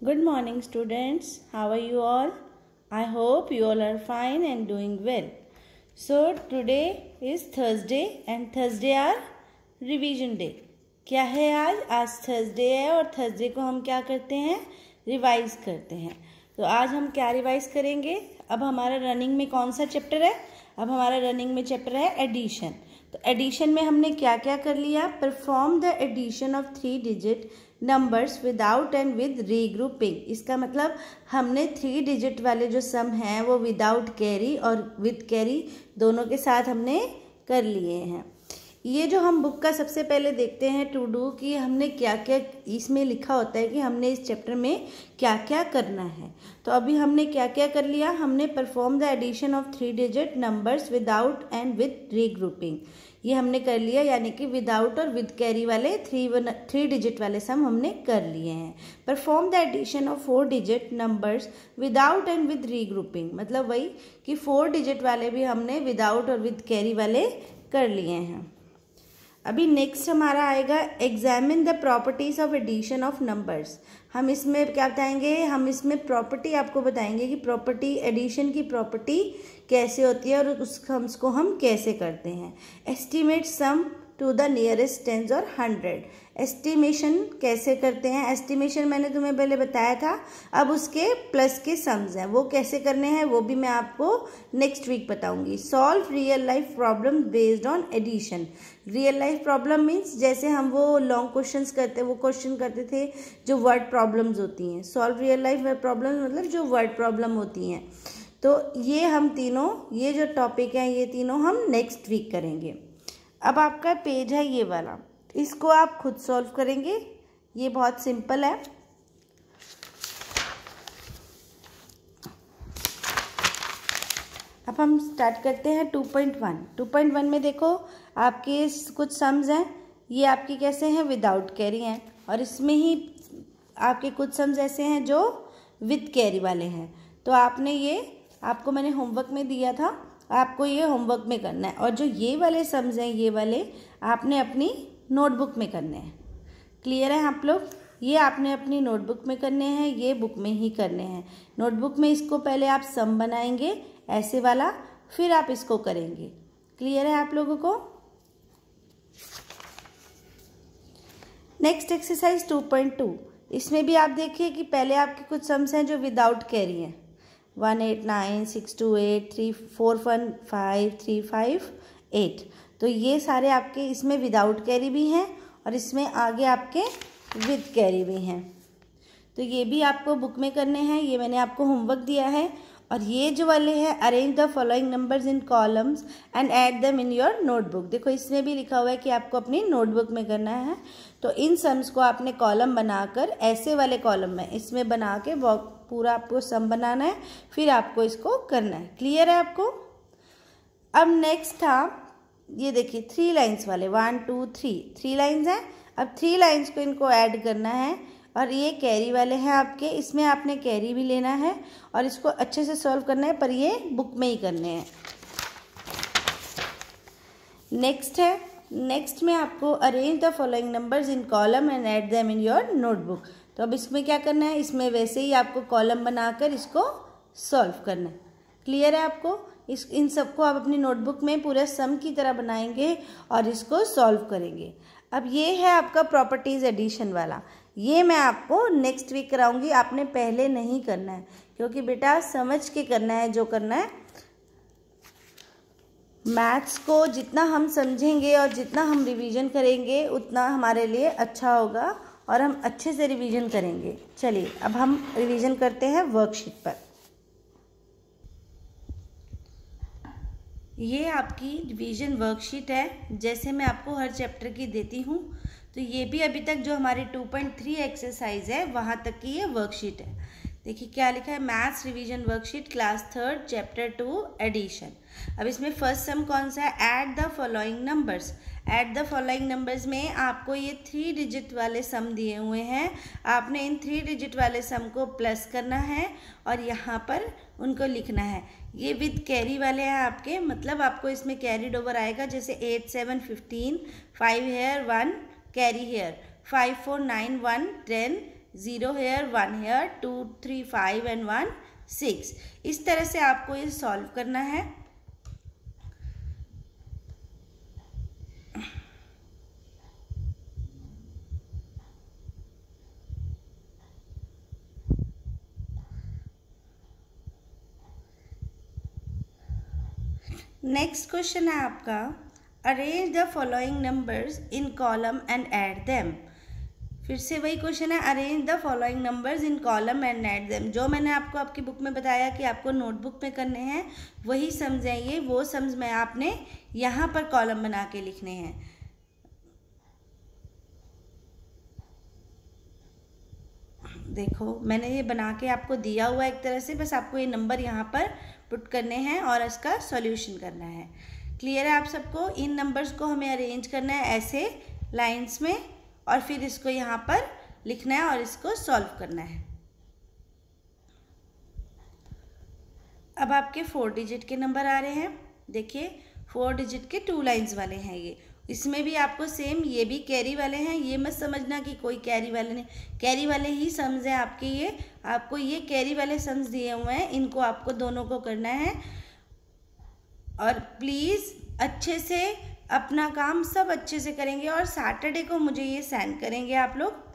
Good morning, students. How are you all? I hope you all are fine and doing well. So, today is Thursday and Thursday are revision day. क्या है आज आज Thursday है और Thursday को हम क्या करते हैं रिवाइज करते हैं तो आज हम क्या रिवाइज करेंगे अब हमारा रनिंग में कौन सा चैप्टर है अब हमारा रनिंग में चैप्टर है एडिशन तो एडिशन में हमने क्या क्या कर लिया perform the addition of three digit numbers without and with regrouping इसका मतलब हमने थ्री डिजिट वाले जो सम हैं, वो विदाउट कैरी और विद कैरी दोनों के साथ हमने कर लिए हैं। ये जो हम बुक का सबसे पहले देखते हैं टू डू कि हमने क्या क्या इसमें लिखा होता है कि हमने इस चैप्टर में क्या क्या करना है। तो अभी हमने क्या क्या कर लिया? हमने perform the addition of three digit numbers without and with regrouping ये हमने कर लिया, यानी कि विदाउट और विद कैरी वाले थ्री वन थ्री डिजिट वाले सम हमने कर लिए हैं। Perform the addition of four digit numbers without and with regrouping मतलब वही कि फोर डिजिट वाले भी हमने विदाउट और विद कैरी वाले कर लिए हैं। अभी नेक्स्ट हमारा आएगा examine the properties of addition of numbers हम इसमें क्या बताएँगे? हम इसमें प्रॉपर्टी आपको बताएँगे कि प्रॉपर्टी एडिशन की प्रॉपर्टी कैसे होती है और उस उसको हम कैसे करते हैं. Estimate sum to the nearest tens और हंड्रेड एस्टिमेशन कैसे करते हैं? एस्टिमेशन मैंने तुम्हें पहले बताया था। अब उसके प्लस के सम्स हैं। वो कैसे करने हैं? वो भी मैं आपको नेक्स्ट वीक बताऊँगी। Solve real life problem based on addition real life problem means जैसे हम वो लॉन्ग क्वेश्चन करते, वो क्वेश्चन करते थे, जो वर्ड प्रॉब्लम्स होती हैं। सॉल्व रियल लाइफ प्रॉब्लम मतलब जो वर्ड प्रॉब्लम होती हैं। तो ये हम तीनों, ये जो टॉपिक हैं, ये तीनों हम नेक्स्ट वीक करेंगे। अब आपका पेज है ये वाला। इसको आप खुद सॉल्व करेंगे। ये बहुत सिंपल है। अब हम स्टार्ट करते हैं two point one two point one में देखो, आपके कुछ सम्स हैं। ये आपके कैसे हैं? विदाउट कैरी हैं। और इसमें ही आपके कुछ सम्स ऐसे हैं जो विद कैरी वाले हैं। तो आपने ये, आपको मैंने होमवर्क में दिया था। आपको ये होमवर्क में करना है। और जो ये वाले सम्स हैं, ये वाले आपने अपनी नोटबुक में करने हैं। क्लियर है आप लोग? ये आपने अपनी नोटबुक में करने हैं, ये बुक में ही करने हैं। नोटबुक में इसको पहले आप सम बनाएँगे, ऐसे वाला, फिर आप इसको करेंगे। क्लियर है आप लोगों को? नेक्स्ट एक्सरसाइज 2.2 इसमें भी आप देखिए कि पहले आपके कुछ सम्स हैं जो विदाउट कैरी हैं। One eight nine six two eight three four one five three five eight. तो ये सारे आपके इसमें विदाउट कैरी भी हैं और इसमें आगे आपके विद कैरी भी हैं। तो ये भी आपको बुक में करने हैं, ये मैंने आपको होमवर्क दिया है। और ये जो वाले हैं arrange the following numbers in columns and add them in your notebook देखो, इसमें भी लिखा हुआ है कि आपको अपनी नोटबुक में करना है। तो इन सम्स को आपने कॉलम बनाकर, ऐसे वाले कॉलम में, इसमें बना के पूरा आपको सम बनाना है, फिर आपको इसको करना है। क्लियर है आपको? अब नेक्स्ट था ये देखिए थ्री लाइंस वाले one two three three lines हैं। अब थ्री लाइंस को इनको ऐड करना है और ये कैरी वाले हैं आपके। इसमें आपने कैरी भी लेना है और इसको अच्छे से सॉल्व करना है, पर ये बुक में ही करने हैं। नेक्स्ट है। नेक्स्ट में आपको arrange the following numbers in column and add them in your notebook तो अब इसमें क्या करना है? इसमें वैसे ही आपको कॉलम बनाकर इसको सॉल्व करना है। क्लियर है आपको? इस, इन सबको आप अपनी नोटबुक में पूरे सम की तरह बनाएँगे और इसको सॉल्व करेंगे। अब ये है आपका प्रॉपर्टीज़ एडिशन वाला। ये मैं आपको नेक्स्ट वीक कराऊँगी। आपने पहले नहीं करना है। क्योंकि बेटा समझ के करना है, जो करना है। मैथ्स को जितना हम समझेंगे और जितना हम रिवीजन करेंगे, उतना हमारे लिए अच्छा होगा। और हम अच्छे से रिवीजन करेंगे। चलिए, अब हम रिवीजन करते हैं वर्कशीट पर। ये आपकी रिवीजन वर्कशीट है, जैसे मैं आपको हर चैप्टर की देती हूँ। तो ये भी अभी तक जो हमारी 2.3 एक्सरसाइज है, वहाँ तक की ये वर्कशीट है। देखिए क्या लिखा है? Maths revision worksheet class third chapter two addition अब इसमें फ़र्स्ट सम कौन सा है? Add the following numbers add the following numbers में आपको ये थ्री डिजिट वाले सम दिए हुए हैं। आपने इन थ्री डिजिट वाले सम को प्लस करना है और यहाँ पर उनको लिखना है। ये विद कैरी वाले हैं आपके। मतलब आपको इसमें कैरीड ओवर आएगा। जैसे eight seven fifteen five here one carry here five four nine one ten zero here, one here, two, three, five and one, six. इस तरह से आपको ये सॉल्व करना है। नेक्स्ट क्वेश्चन है आपका। Arrange the following numbers in column and add them फिर से वही क्वेश्चन है arrange the following numbers in column and add them जो मैंने आपको आपकी बुक में बताया कि आपको नोटबुक में करने हैं, वही समझ ये, वो समझ में आपने यहाँ पर कॉलम बना के लिखने हैं। देखो, मैंने ये बना के आपको दिया हुआ एक तरह से, बस आपको ये नंबर यहाँ पर पुट करने हैं और इसका सॉल्यूशन करना है। क्लियर है आप सबको? इन नंबर्स को हमें अरेंज करना है ऐसे लाइंस में। और फिर इसको यहाँ पर लिखना है और इसको सॉल्व करना है। अब आपके फोर डिजिट के नंबर आ रहे हैं। देखिए फोर डिजिट के टू लाइंस वाले हैं ये। इसमें भी आपको सेम ये भी कैरी वाले हैं। ये मत समझना कि कोई कैरी वाले नहीं कैरी वाले ही सम्स हैं आपके ये। आपको ये कैरी वाले सम्स दिए हुए हैं। इनको आपको दोनों को करना है। और प्लीज़ अच्छे से अपना काम सब अच्छे से करेंगे और सैटरडे को मुझे ये सेंड करेंगे आप लोग।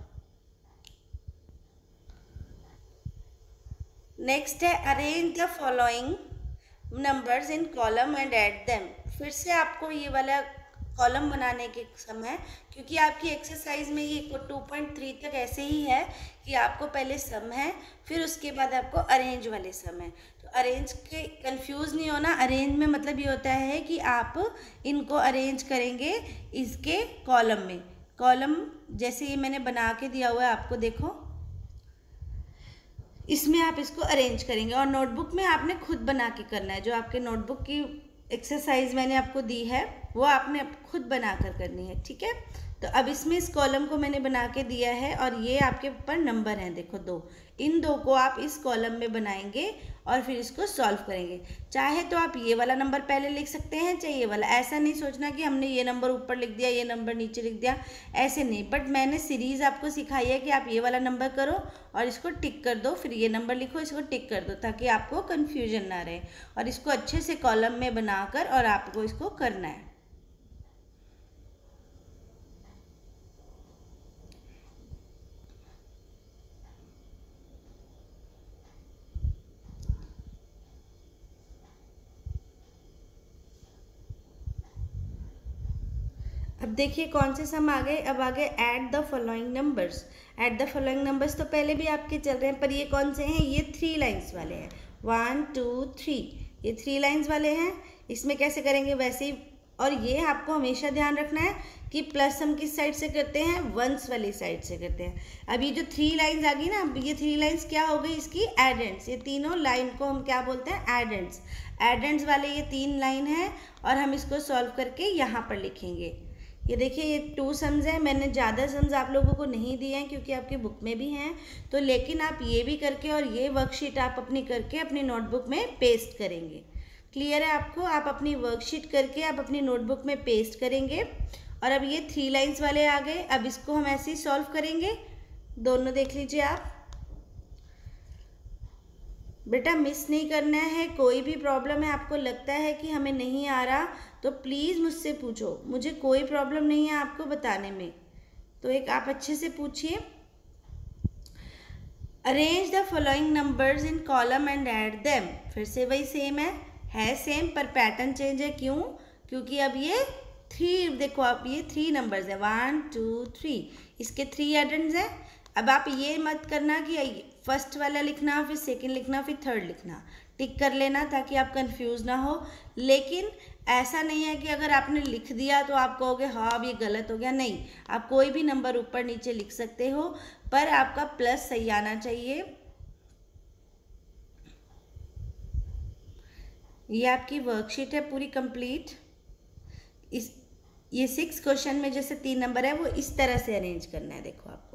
नेक्स्ट है arrange the following numbers in column and add them फिर से आपको ये वाला कॉलम बनाने के समय, क्योंकि आपकी एक्सरसाइज में ये टू पॉइंट थ्री तक ऐसे ही है कि आपको पहले सम है, फिर उसके बाद आपको अरेंज वाले सम है। अरेंज के कंफ्यूज नहीं होना। अरेंज में मतलब ये होता है कि आप इनको अरेंज करेंगे इसके कॉलम में। कॉलम जैसे ये मैंने बना के दिया हुआ है, आपको देखो। इसमें आप इसको अरेंज करेंगे और नोटबुक में आपने खुद बना के करना है। जो आपके नोटबुक की एक्सरसाइज मैंने आपको दी है, वो आपने खुद बना कर करनी है, ठीक है? तो अब इसमें इस कॉलम को मैंने बना के दिया है और ये आपके ऊपर नंबर हैं, देखो दो। इन दो को आप इस कॉलम में बनाएँगे और फिर इसको सॉल्व करेंगे। चाहे तो आप ये वाला नंबर पहले लिख सकते हैं, चाहे ये वाला। ऐसा नहीं सोचना कि हमने ये नंबर ऊपर लिख दिया, ये नंबर नीचे लिख दिया। ऐसे नहीं बट मैंने सीरीज़ आपको सिखाई है कि आप ये वाला नंबर करो और इसको टिक कर दो। फिर ये नंबर लिखो, इसको टिक कर दो, ताकि आपको कन्फ्यूज़न ना रहे। और इसको अच्छे से कॉलम में बनाकर और आपको इसको करना है। अब देखिए कौन से सम आ गए। अब आ गए add the following numbers add the following numbers तो पहले भी आपके चल रहे हैं, पर ये कौन से हैं? ये थ्री लाइन्स वाले हैं। वन टू थ्री ये थ्री लाइन्स वाले हैं। इसमें कैसे करेंगे? वैसे ही, और ये आपको हमेशा ध्यान रखना है कि प्लस हम किस साइड से करते हैं? वंस वाली साइड से करते हैं। अब ये जो थ्री लाइंस आ गई ना ये थ्री लाइंस क्या हो गई? इसकी एडेंट्स ये तीनों लाइन को हम क्या बोलते हैं? एडेंट्स एडेंट्स वाले ये तीन लाइन है, और हम इसको सॉल्व करके यहाँ पर लिखेंगे। ये देखिए, ये टू सम्स हैं। मैंने ज़्यादा सम्स आप लोगों को नहीं दिए हैं क्योंकि आपकी बुक में भी हैं। तो लेकिन आप ये भी करके और ये वर्कशीट आप अपनी करके अपनी नोटबुक में पेस्ट करेंगे। क्लियर है आपको? आप अपनी वर्कशीट करके आप अपनी नोटबुक में पेस्ट करेंगे। और अब ये थ्री लाइन्स वाले आ गए। अब इसको हम ऐसे ही सॉल्व करेंगे। दोनों देख लीजिए आप। बेटा मिस नहीं करना है, कोई भी प्रॉब्लम है, आपको लगता है कि हमें नहीं आ रहा तो प्लीज़ मुझसे पूछो। मुझे कोई प्रॉब्लम नहीं है आपको बताने में। तो एक आप अच्छे से पूछिए। Arrange the following numbers in column and add them फिर से वही सेम है। है सेम पर पैटर्न चेंज है। क्यों? क्योंकि अब ये थ्री देखो आप ये थ्री नंबर्स है। वन टू थ्री इसके थ्री एडेंट्स हैं। अब आप ये मत करना कि फ़र्स्ट वाला लिखना, फिर सेकंड लिखना, फिर थर्ड लिखना। टिक कर लेना ताकि आप कंफ्यूज ना हो। लेकिन ऐसा नहीं है कि अगर आपने लिख दिया तो आप कहोगे हाँ अब ये गलत हो गया। नहीं, आप कोई भी नंबर ऊपर नीचे लिख सकते हो, पर आपका प्लस सही आना चाहिए। ये आपकी वर्कशीट है पूरी कंप्लीट इस, ये सिक्स क्वेश्चन में जैसे तीन नंबर है, वो इस तरह से अरेंज करना है, देखो आपको।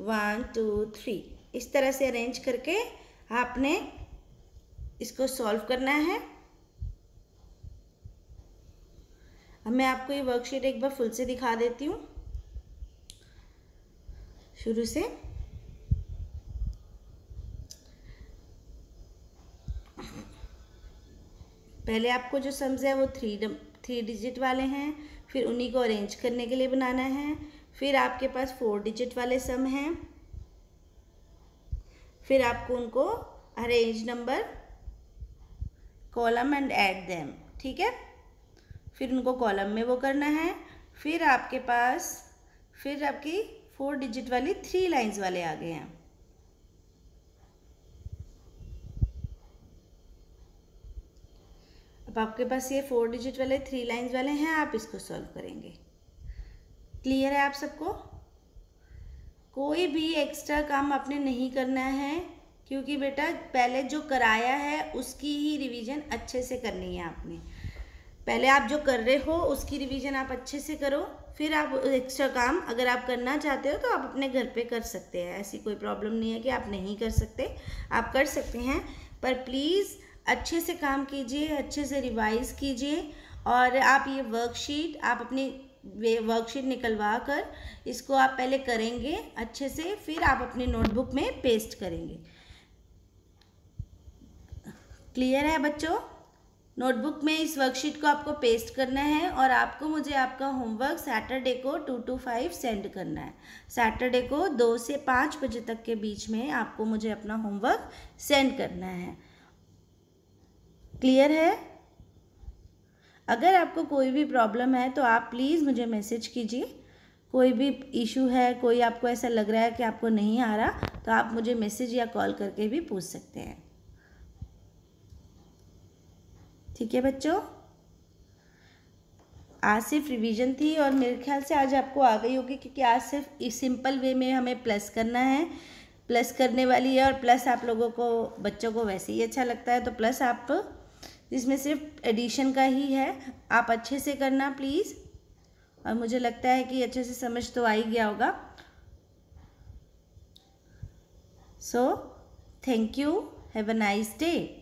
वन टू थ्री इस तरह से अरेंज करके आपने इसको सॉल्व करना है। अब मैं आपको ये वर्कशीट एक बार फुल से दिखा देती हूँ। शुरू से। पहले आपको जो सम्स है वो थ्री थ्री डिजिट वाले हैं, फिर उन्हीं को अरेंज करने के लिए बनाना है। फिर आपके पास फोर डिजिट वाले सम हैं। फिर आपको उनको arrange number column and add them ठीक है? फिर उनको कॉलम में वो करना है। फिर आपके पास, फिर आपकी फोर डिजिट वाली थ्री लाइंस वाले आ गए हैं। अब आपके पास ये फोर डिजिट वाले थ्री लाइंस वाले हैं, आप इसको सॉल्व करेंगे। क्लियर है आप सबको? कोई भी एक्स्ट्रा काम आपने नहीं करना है, क्योंकि बेटा पहले जो कराया है, उसकी ही रिवीजन अच्छे से करनी है आपने। पहले आप जो कर रहे हो, उसकी रिवीजन आप अच्छे से करो, फिर आप एक्स्ट्रा काम अगर आप करना चाहते हो तो आप अपने घर पे कर सकते हैं। ऐसी कोई प्रॉब्लम नहीं है कि आप नहीं कर सकते। आप कर सकते हैं, पर प्लीज़ अच्छे से काम कीजिए, अच्छे से रिवाइज कीजिए, और आप ये वर्कशीट आप अपनी वर्कशीट निकलवा कर इसको आप पहले करेंगे अच्छे से, फिर आप अपनी नोटबुक में पेस्ट करेंगे। क्लियर है बच्चों? नोटबुक में इस वर्कशीट को आपको पेस्ट करना है और आपको मुझे आपका होमवर्क सैटरडे को टू टू फाइव सेंड करना है। सैटरडे को दो से पाँच बजे तक के बीच में आपको मुझे अपना होमवर्क सेंड करना है। क्लियर है? अगर आपको कोई भी प्रॉब्लम है तो आप प्लीज़ मुझे मैसेज कीजिए। कोई भी इशू है, कोई आपको ऐसा लग रहा है कि आपको नहीं आ रहा तो आप मुझे मैसेज या कॉल करके भी पूछ सकते हैं। ठीक है बच्चों? आज सिर्फ़ रिवीजन थी और मेरे ख्याल से आज आपको आ गई होगी, क्योंकि आज सिर्फ़ इस सिंपल वे में हमें प्लस करना है। प्लस करने वाली है और प्लस आप लोगों को, बच्चों को वैसे ही अच्छा लगता है तो प्लस आप जिसमें सिर्फ़ एडिशन का ही है। आप अच्छे से करना प्लीज़ और मुझे लगता है कि अच्छे से समझ तो आ ही गया होगा। So thank you have a nice day